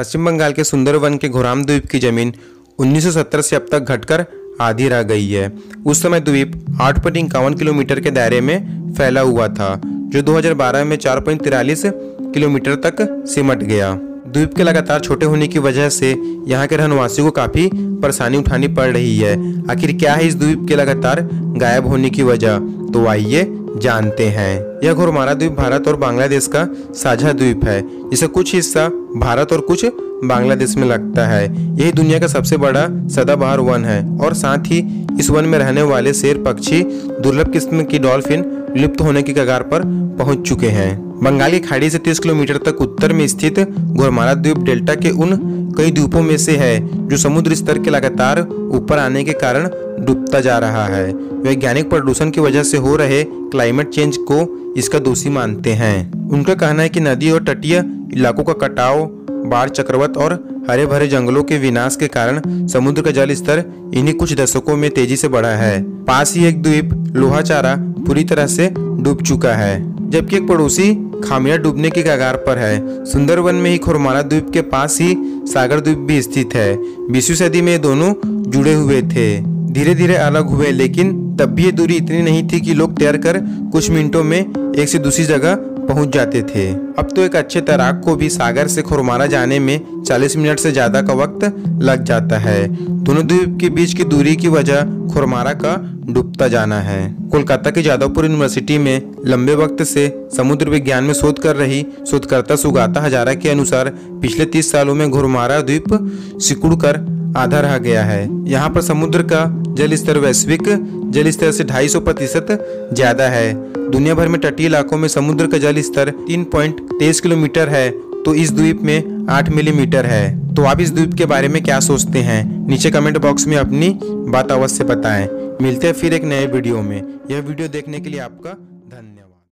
पश्चिम बंगाल के सुंदरवन के घोराम द्वीप की ज़मीन 1970 से अब तक घटकर आधी रह गई है। उस समय द्वीप आठ पॉइंट इक्यावन किलोमीटर के दायरे में फैला हुआ था, जो 2012 में चार पॉइंट तिरालीस किलोमीटर तक सिमट गया। द्वीप के लगातार छोटे होने की वजह से यहाँ के रहनवासियों को काफ़ी परेशानी उठानी पड़ रही है। आखिर क्या है इस द्वीप के लगातार गायब होने की वजह? तो आइए जानते हैं। यह घोरमारा द्वीप भारत और बांग्लादेश का साझा द्वीप है। जिसे कुछ हिस्सा भारत और कुछ बांग्लादेश में लगता है। यही दुनिया का सबसे बड़ा सदाबहार वन है और साथ ही इस वन में रहने वाले शेर पक्षी दुर्लभ किस्म की डॉल्फिन लुप्त होने की कगार पर पहुँच चुके हैं। बंगाल की खाड़ी से 30 किलोमीटर तक उत्तर में स्थित घोरमारा द्वीप डेल्टा के उन कई द्वीपों में से है, जो समुद्र स्तर के लगातार ऊपर आने के कारण डूबता जा रहा है। वैज्ञानिक प्रदूषण की वजह से हो रहे क्लाइमेट चेंज को इसका दोषी मानते हैं। उनका कहना है कि नदी और तटीय इलाकों का कटाव, बाढ़ चक्रवत और हरे भरे जंगलों के विनाश के कारण समुद्र का जल स्तर इन्हीं कुछ दशकों में तेज़ी से बढ़ा है। पास ही एक द्वीप, लोहाचारा, पूरी तरह से डूब चुका है। जबकि एक पड़ोसी खामिया डूबने के कगार पर है। सुंदरवन में ही खुरमारा द्वीप के पास ही सागर द्वीप भी स्थित है। बीसवीं सदी में दोनों जुड़े हुए थे। धीरे धीरे अलग हुए, लेकिन तब भी ये दूरी इतनी नहीं थी कि लोग तैर कर कुछ मिनटों में एक से दूसरी जगह पहुँच जाते थे। अब तो एक अच्छे तैराक को भी सागर से खुरमारा जाने में 40 मिनट से ज़्यादा का वक्त लग जाता है। दोनों द्वीप के बीच की दूरी की वजह खुरमारा का डूबता जाना है। कोलकाता की जादवपुर यूनिवर्सिटी में लंबे वक्त से समुद्र विज्ञान में शोध कर रही शोधकर्ता सुगाता हजारा के अनुसार पिछले तीस सालों में घुरमारा द्वीप सिकुड़ कर आधा रह गया है। यहाँ पर समुद्र का जल स्तर वैश्विक जल स्तर से 250 प्रतिशत ज़्यादा है। दुनिया भर में तटीय इलाकों में समुद्र का जल स्तर तीन पॉइंट तेईस किलोमीटर है तो इस द्वीप में आठ मिलीमीटर है। तो आप इस द्वीप के बारे में क्या सोचते हैं? नीचे कमेंट बॉक्स में अपनी बात अवश्य बताएँ। मिलते हैं फिर एक नए वीडियो में। यह वीडियो देखने के लिए आपका